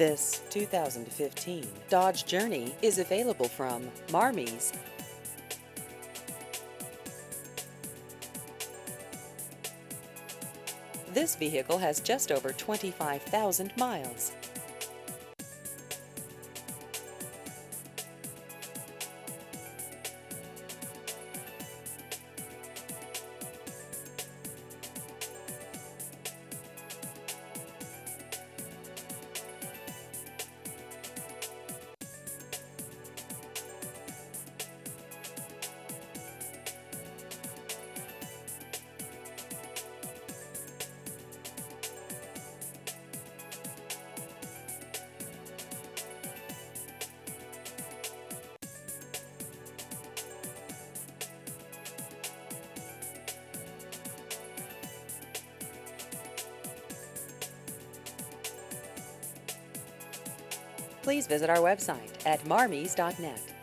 This 2015 Dodge Journey is available from Marmies. This vehicle has just over 25,000 miles. Please visit our website at marmies.net.